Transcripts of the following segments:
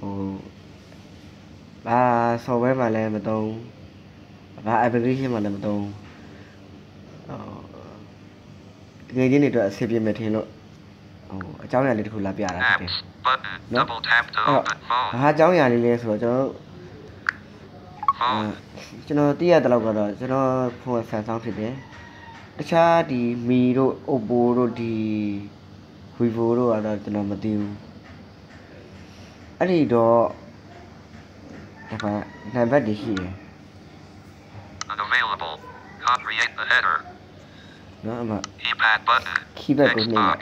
ဟိုဘာ software မှလည်းမသုံးဘာ application မှလည်းမသုံးဟိုငွေချင်းတွေအတွက်အဆင်ပြေမယ်ထင်လို့ဟိုအကြောင်းအရာလေးတစ်ခုလာပြတာဖြစ်တယ် Apps button. No. Double tap to အဲ့တော့ open phone. ဘာအကြောင်းအရာလေးလဲဆိုတော့ကျွန်တော်တို့ Phone. ကျွန်တော်သိရတဲ့လောက်ကတော့ကျွန်တော်ဖုန်း Samsung ဖြစ်တယ်တခြားဒီ Mi တို့ Oppo တို့ဒီ Vivo တို့ကတော့ကျွန်တော်မသိဘူး အဲ့ဒီတော့ဒါပါနံပါတ်တွေရှိတယ် Unavailable. Can't create the header. နော်အမ Keypad button. Keypad ကိုနှိပ်လိုက် Xbox.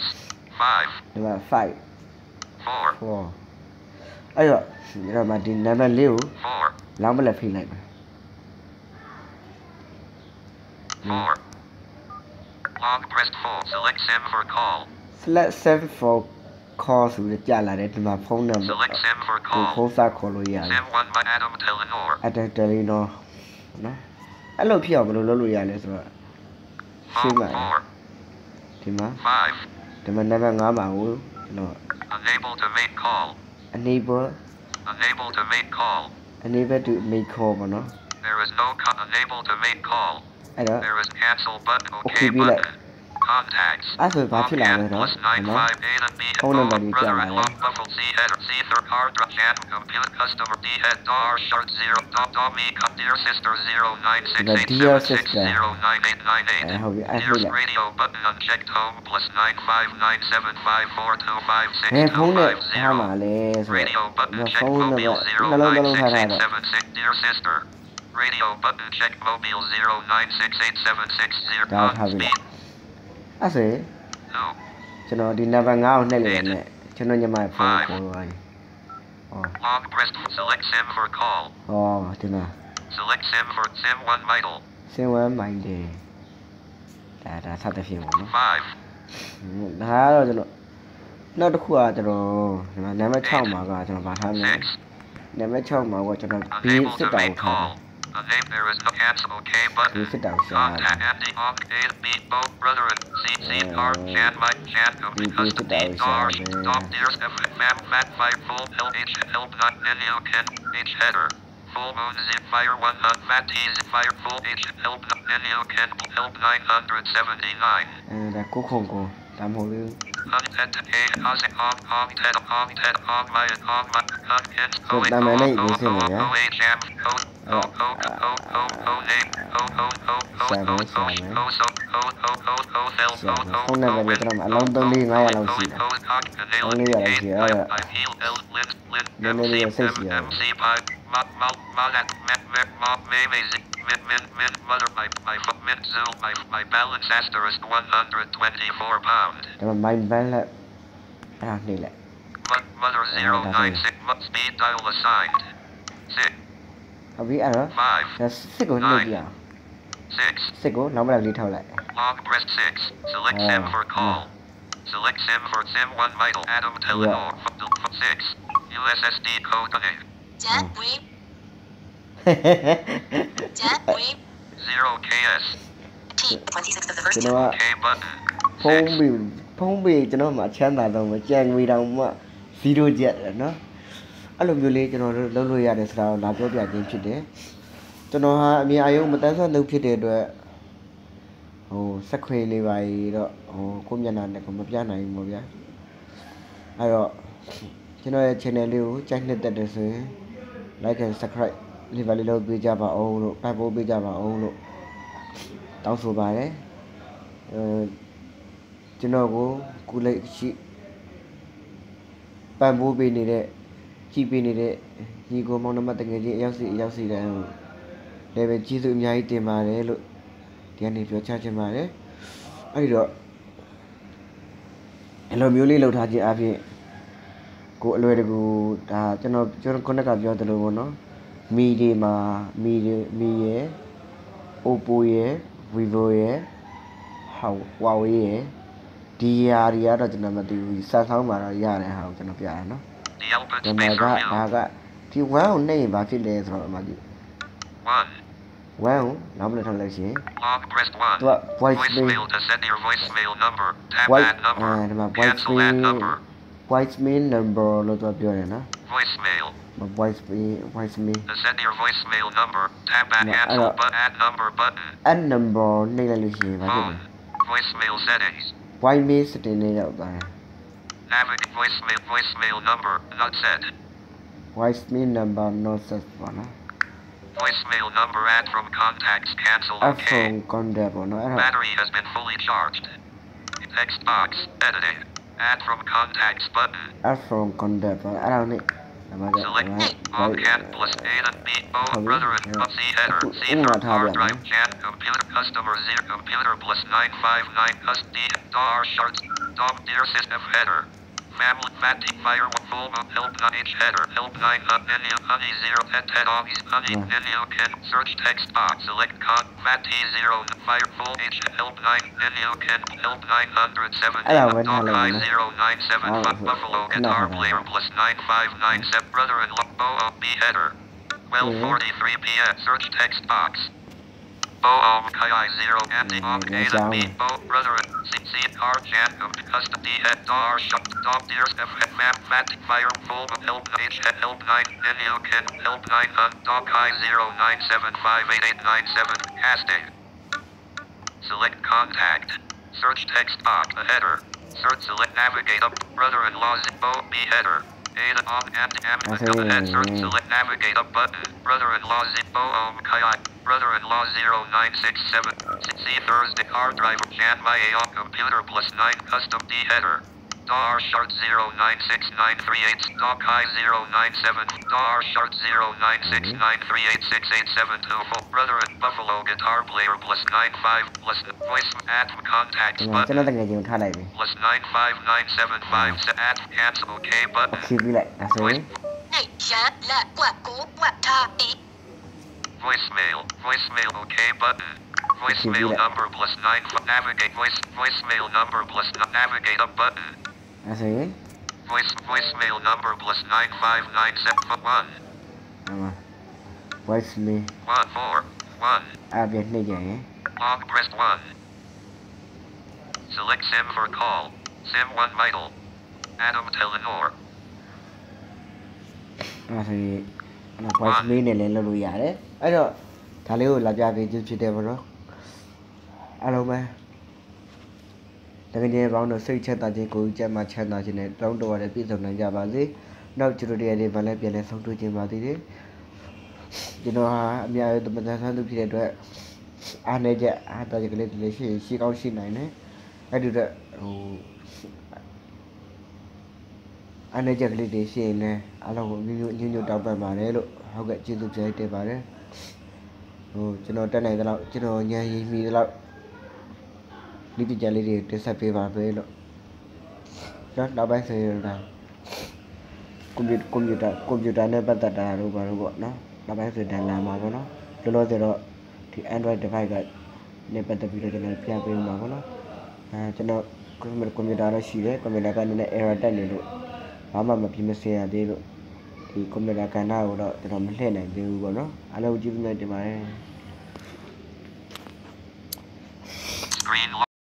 Five. ဒီမှာ5 Four. 4အဲ့တော့ဒီတော့မှဒီနံပါတ်လေးကို Four. လောင်းမလက်ဖိလိုက်ပါ Four. Long pressed full. Select SIM for call. select 7 for call ဆိုပြီးကြာလာတယ်ဒီမှာဖုန်းနံပါတ် Select SIM for ကိုဖု call. န်းစားခေါ်လို့ရတယ် SIM one by Adam Telenor. အတက်တယ်လီနော်နော်အဲ့လိုဖြစ်အောင်ဘယ်လိုလုပ်လို့ရလဲဆိုတော့ရှင်း Phone ပါ four. ဒီမှာ Five. ဒီမှာနံပါတ်5ပါကိုကျွန်တော် Unable to make call. enable Unable to make call. enable to make call ပေါ့နော် There is no con- unable to make call. အဲ့တော့ There is cancel button. Okay, Okay be like- button. Contacts. Аз за това ти ляме едно. Phone number ни тя. The dear sister. I hope you I feel it. Hey, phone number. Hama, let's. The phone number. No, no, no. Radio button check mobile 0968760 on speed. Así. No. Cho nó đi nào bằng ngao này liền nè. Cho nó nhà mày phone của anh. Long press select SIM for call. Ồ, thế nào. Select SIM for SIM one vital. SIM one vital. Đã đã sao ta phiền quá. Five. Đã rồi cho nó. Nó được khua cho nó. Mà nếu mà trong mà gọi cho nó vào thăm. Nếu mà trong mà gọi cho nó biết sức đầu thằng. A name there is no cancel K button. Contact Andy Off. Ace, Both. Bo, Brother, C, C, R, Chan, Mike, Chan, Because, D, Dar, Dog, Dears, F, Map, Map, Five, Full, L, H, L, Dot, N, L, Ken, H, Header. Full Moon, Z, Fire, One, Hut, Fat, T, Z, Fire, Full, H, L, Dot, N, L, Ken, L, 979. Ừ, là cuối cùng của 80 Đa máy này như thế này nhá Oh, سامي سامي سامي قلنا بالإكرام الأرض لي ما يلوسي أولي يلوسي آية جميل يسيسي آية تمام باي بال راح لي لا Mother 096 speed dial assigned. अभी vì से को नहीं दिया से को normal अभी उठाओ लाए log press 6 select sim for call. Select sim for sim 1 vital atom telenor. 6 ussd code connect chat weep chat weep 0ks t 26 of the first k button. Phong phong bì cho nó mà chen là đâu mà chen vì đâu mà zero jet rồi nó. အဲ့လိုမျိုးလေးကျွန်တော်တို့လုပ်လို့ရတယ်ဆိုတာကိုလာပြောပြခြင်းဖြစ်တယ်ကျွန်တော်ဟာအမြင်အယုံမတန်းဆွမ်းလုပ်ဖြစ်တဲ့အတွက်ဟိုစက်ခွေလေးပါကြီးတော့ဟိုကိုယ့်မျက်နှာနဲ့ကိုမပြနိုင်ဘူးပေါ့ဗျာအဲ့တော့ကျွန်တော်ရဲ့ channel လေးကိုကြိုက်နှစ်သက်တယ်ဆိုရင် like and subscribe လေးပါလေးလုပ်ပေးကြပါအောင်လို့ပတ်ဖို့ပေးကြပါအောင်လို့တောင်းဆိုပါတယ်အဲကျွန်တော်ကိုကုလိုက်ရှိပံ့ပိုးပေးနေတဲ့ ကြည်ပေးနေတဲ့ညီကိုမောင်နှမတကယ်ချင်းအရောက်စီအရောက်စီတိုင်းကိုလည်းပဲကျေးဇူးအများကြီးတင်ပါတယ်လို့ဒီကနေ့ပြောချချင်ပါတယ်အဲ့ဒီတော့အလိုမျိုးလေးလှုပ်ထားခြင်းအပြင်ကိုအလွယ်တကူဒါကျွန်တော်ကျွန်တော်ခုနကပြောသလိုပေါ့နော်မီဒီမှာမီဒီမီရဲ့ Oppo ရဲ့ Vivo ရဲ့ Huawei ရဲ့ဒီဟာတွေကတော့ကျွန်တော်မသိဘူးစမ်းဆောင်မှာတော့ရတယ်ဟာကိုကျွန်တော်ပြရနော် The Albert ဒါမှ Space ကဒါ Review. ကဒီ1ကိုနှိ and I got I got cái wow này vào cái đề rồi mà gì wow nó voicemail white voicemail number. Nó voicemail mà voicemail voicemail send your voicemail number. Tap back cancel but add number button. Add number voicemail settings. Voicemail settings Damage voicemail voicemail number not set. Voicemail number not set bona. Voicemail number add from contacts cancel. Okay. Battery has been fully charged. Text box edited. Add from contacts button. Add from contacts. I don't need. Select Bobcat plus A and B O brother and Pussy header C for hard drive chat computer customer zero computer plus nine five nine custody dar shards dog dear system header family fatty fire one full moon help nine H header help nine hut menu honey zero ten ten office honey Yeah. menu can search text box select uh, con fatty zero fire full H help nine menu can help nine hundred seventy I dog I zero nine seven Oh, Buff- buffalo guitar player plus nine five nine seven brother and lo- Bo B header. Well forty three PM search text box. Kai zero ending Mm, on A all. B Bo brother C C car Jankum custom D head dar shut dog deers F F map fat fire full help H help nine N U can help nine hunt dog nine seven casting. Select contact. Search text box a header. Search select navigate up brother-in-law Zippo B header. Ada on and and Okay. the head search select navigate up button. Brother-in-law Zippo Om Kayak. Brother-in-law 0967. C Thursday car driver Jan my on computer plus nine custom D header star shark zero nine six nine three eight stock high zero nine seven star shark 09693868724 brother and buffalo guitar player plus nine five plus voice at contact button. Plus 95975 at cancel K button. Voice voicemail voicemail OK button. Voicemail number plus nine navigate voice voicemail number plus navigate a button. That's? Voice, voicemail number plus 95971. Ama. Voicemail. 1 4 1. Abi? Long press 1. Select SIM for call. SIM 1 vital. ATOM Telenor. Ama sagi. Ama me ne lan lo ya? Ayo. ဒါလေးကိုလာပြပေးကြည့်ဖြစ်တယ်ဗောနော်အားလုံးပဲ တကယ်ကြီးပေါင်းတော့စိတ်ချက်တာခြင်းကိုယ်ကြက်မှချမ်းသာခြင်းနဲ့တောင်းတဝရပြည့်စုံနိုင်ကြပါစေနောက်ကျွန်တော်တို့ရဲ့ဗာလည်းပြန်လဲဆုံးတွေ့ခြင်းပါသေးတယ်ကျွန်တော်ဟာအများကြီးတမန်ဆန်းသူဖြစ်တဲ့အတွက်အားနေချက်အားတာကြကလေးတွေလည်းရှိရင်ရှိကောင်းရှိနိုင်တယ်အဲ့ဒီတော့ဟိုအားနေချက်ကလေးတွေရှိရင်လည်းအားလုံးကိုမျိုးမျိုးညွှန်ညွှန်တောင်းပန်ပါတယ်လို့ဟုတ်ကဲ့ကျေးဇူးတင်တင်ပါတယ်ဟိုကျွန်တော်တက်နိုင်သလောက်ကျွန်တော်ညံရည်မိသလောက် ဒီပကြလေးတွေတင်ဆက်ပေးပါပဲလို့နော်နောက်ပိုင်းဆိုရင်ဒါကွန်ပျူကွန်ပျူတာကွန်ပျူတာနဲ့ပတ်သက်တာတို့ဘာလို့ပေါ့နော်နောက်ပိုင်းဆိုရင်ဒါလာမှာပေါ့နော်လောလောဆယ်တော့ဒီ Android device ကနဲ့ပတ်သက်ပြီးတော့ကျွန်တော်ပြန်ပေးမှာပေါ့နော်အဲကျွန်တော်ကွန်ပျူတာကွန်ပျူတာတော့ရှိတယ်ကွန်ပျူတာကနည်းနည်း error တက်နေလို့ဘာမှမပြမစင်ရသေးလို့ဒီကွန်ပျူတာကဏ္ဍကိုတော့ကျွန်တော်မလှည့်နိုင်သေးဘူးပေါ့နော်အားလုံးကျေးဇူးများတင်ပါတယ် Screen lock.